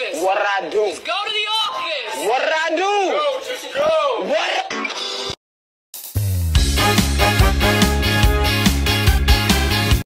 office. What I do? Let's go